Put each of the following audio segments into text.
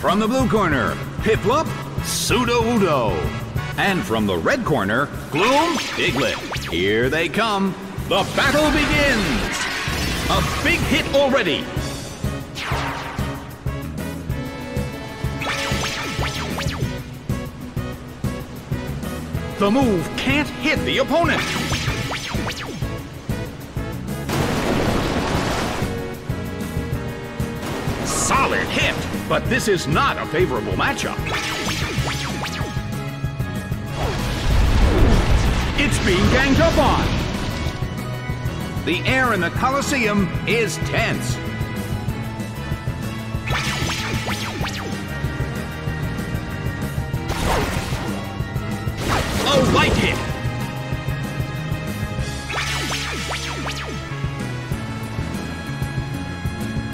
From the blue corner, Piplup, Sudowoodo. And from the red corner, Gloom, Diglett. Here they come. The battle begins. A big hit already. The move can't hit the opponent. Solid hit, but this is not a favorable matchup. It's being ganged up on. The air in the Colosseum is tense. Oh, light hit.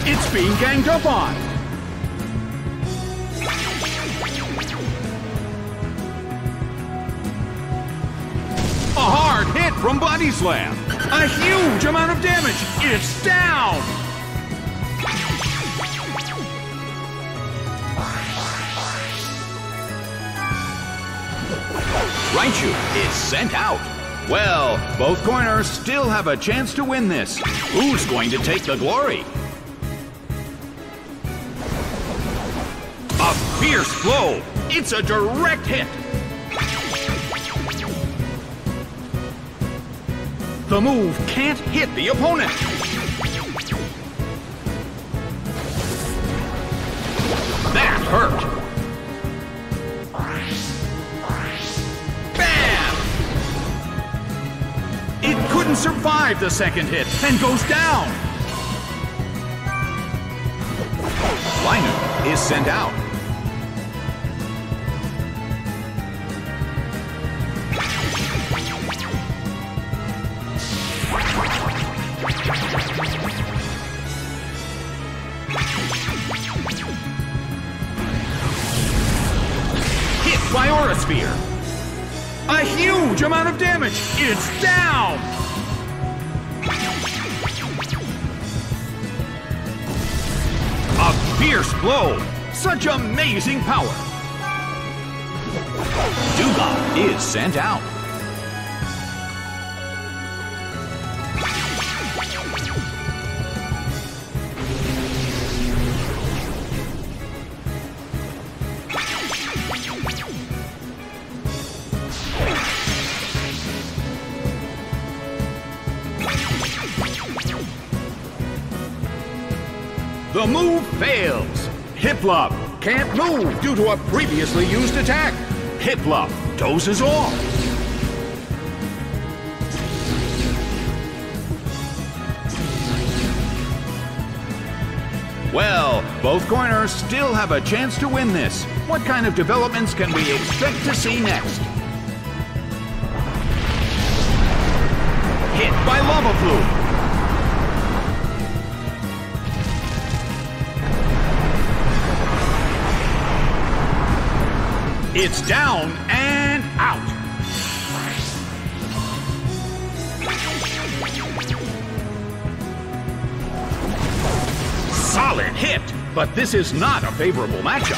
It's being ganged up on. From Body Slam. A huge amount of damage. It's down. Raichu is sent out. Well, both corners still have a chance to win this. Who's going to take the glory? A fierce blow. It's a direct hit. The move can't hit the opponent. That hurt. Bam! It couldn't survive the second hit and goes down. Linoone is sent out. Huge amount of damage. It's down. A fierce blow. Such amazing power. Dewgong is sent out. The move fails. Piplup can't move due to a previously used attack. Piplup dozes off. Well, both corners still have a chance to win this. What kind of developments can we expect to see next? Hit by Lava Plume. It's down and out. Solid hit, but this is not a favorable matchup.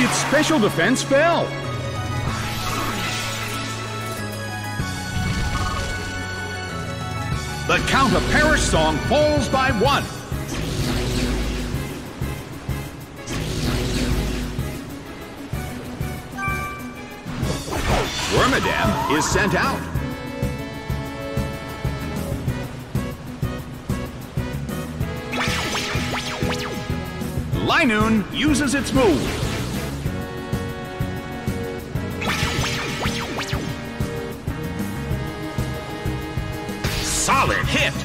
Its special defense fell. The Count of Perish song falls by one. Wormadam is sent out. Linoone uses its move. Solid hit.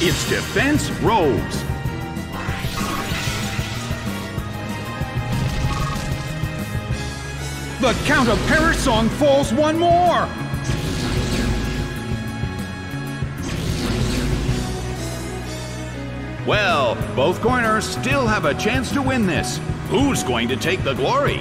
Its defense Rolls. The Count of Perish song falls one more. Well, both corners still have a chance to win this. Who's going to take the glory?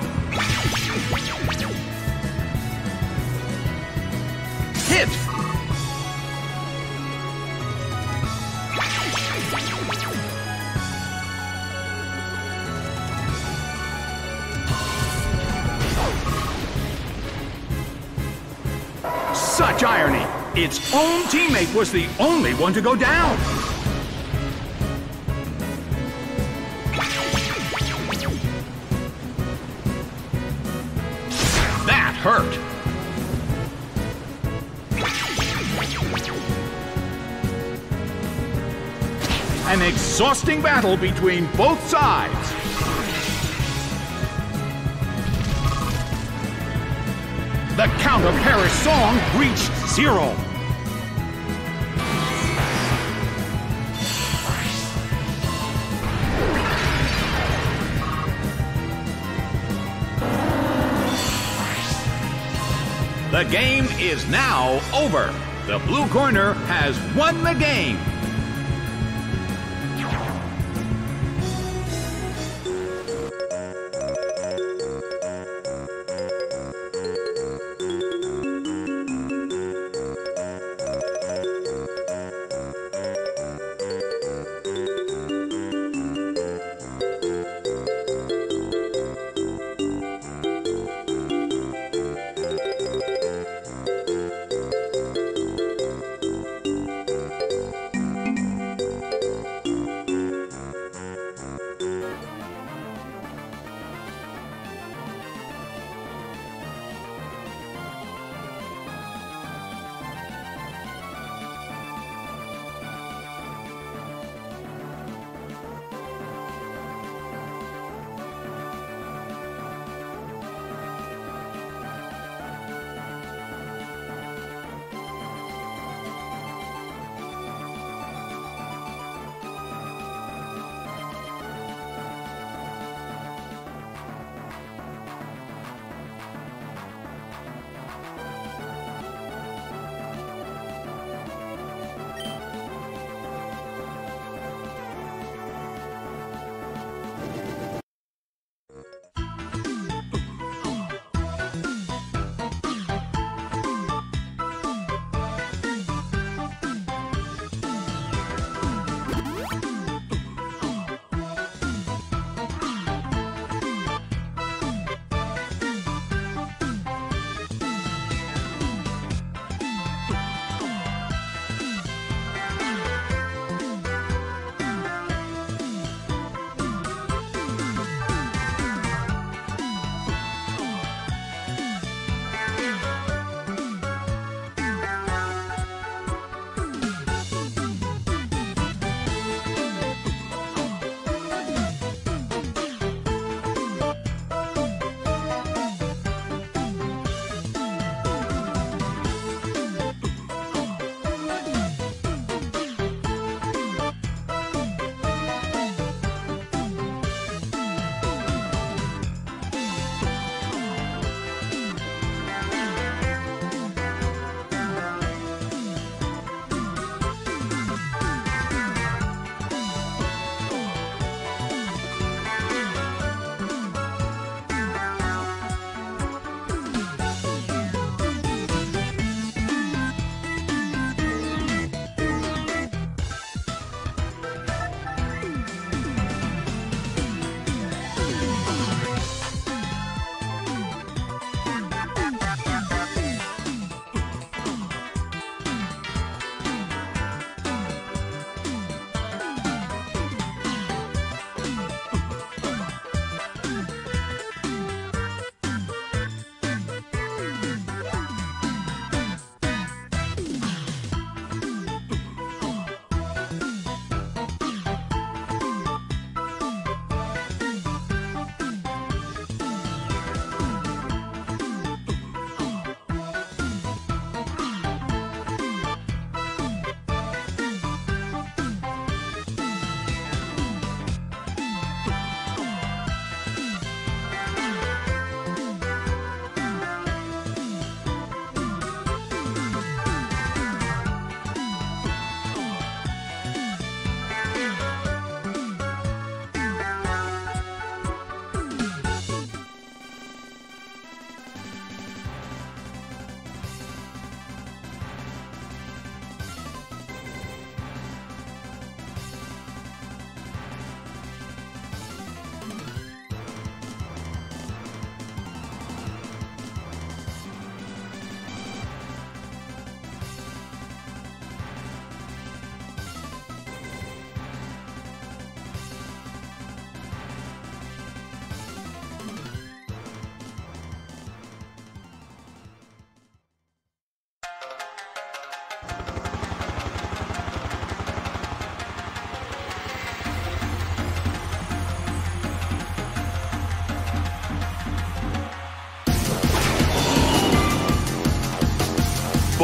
Such irony! Its own teammate was the only one to go down! That hurt! An exhausting battle between both sides. The count of Perish song reached zero. The game is now over. The blue corner has won the game.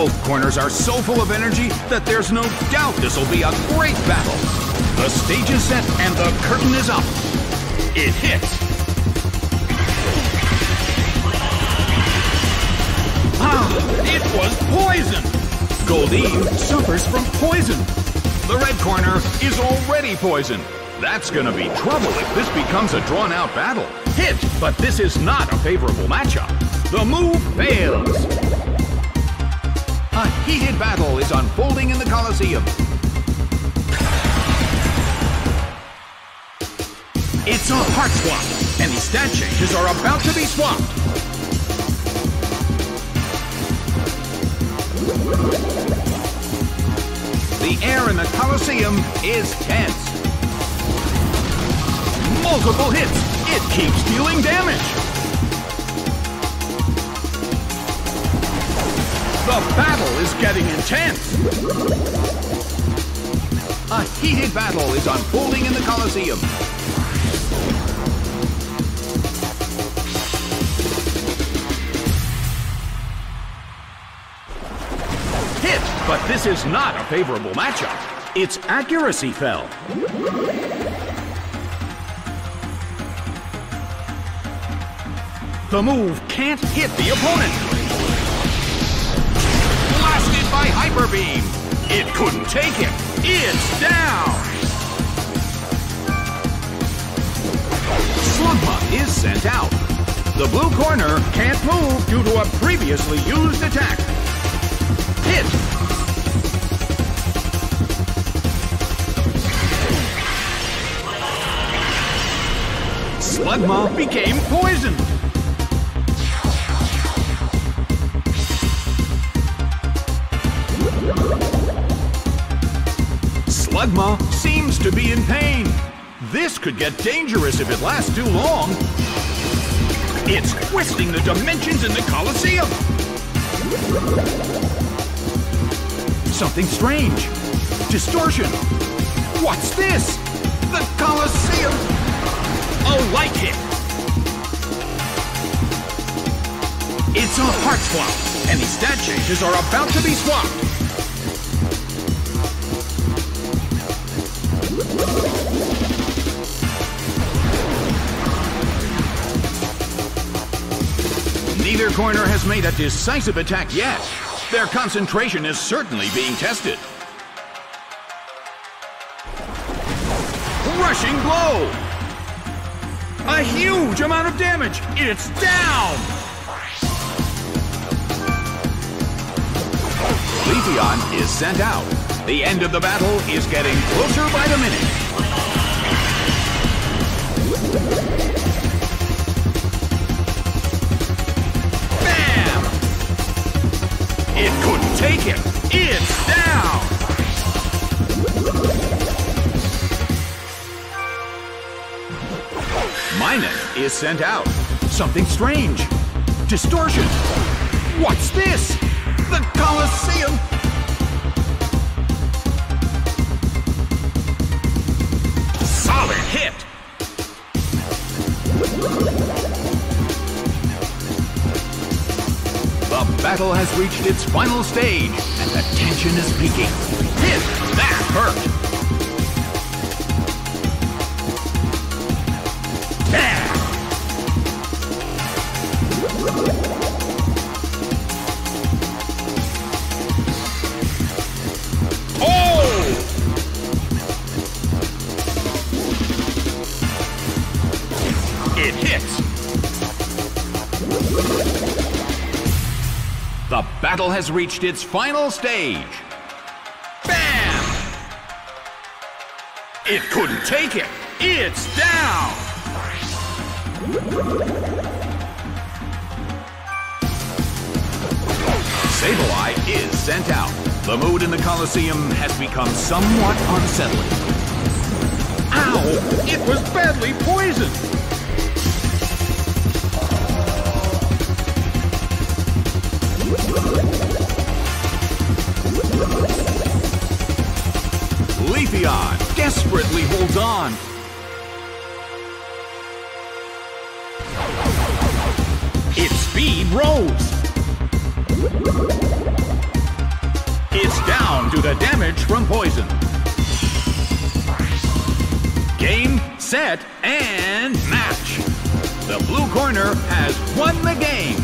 Both corners are so full of energy that there's no doubt this will be a great battle. The stage is set and the curtain is up. It hits. Ah, it was poison! Goldie suffers from poison. The red corner is already poisoned. That's gonna be trouble if this becomes a drawn-out battle. Hit, but this is not a favorable matchup. The move fails. Heated battle is unfolding in the Colosseum. It's a heart swap, and the stat changes are about to be swapped. The air in the Colosseum is tense. Multiple hits. It keeps dealing damage. The battle is getting intense. A heated battle is unfolding in the Colosseum. Hit, but this is not a favorable matchup. Its accuracy fell. The move can't hit the opponent. By Hyper Beam. It couldn't take it. It's down. Slugma is sent out. The blue corner can't move due to a previously used attack. Hit. Slugma became poisoned. Slugma seems to be in pain. This could get dangerous if it lasts too long. It's twisting the dimensions in the Colosseum. Something strange. Distortion. What's this? The Colosseum. Oh, a light hit. It's a heart swap, and the stat changes are about to be swapped. Neither corner has made a decisive attack yet. Their concentration is certainly being tested. Rushing blow! A huge amount of damage! It's down! Leafeon is sent out. The end of the battle is getting closer by the minute. Take him. It's down! Minus is sent out. Something strange. Distortion. What's this? The Colosseum! Battle has reached its final stage, and the tension is peaking. Hit! That hurt! Battle has reached its final stage. Bam! It couldn't take it. It's down. Sableye is sent out. The mood in the Colosseum has become somewhat unsettling. Ow! It was badly poisoned! On. Its speed rose. It's down to the damage from poison. Game, set, and match. The blue corner has won the game.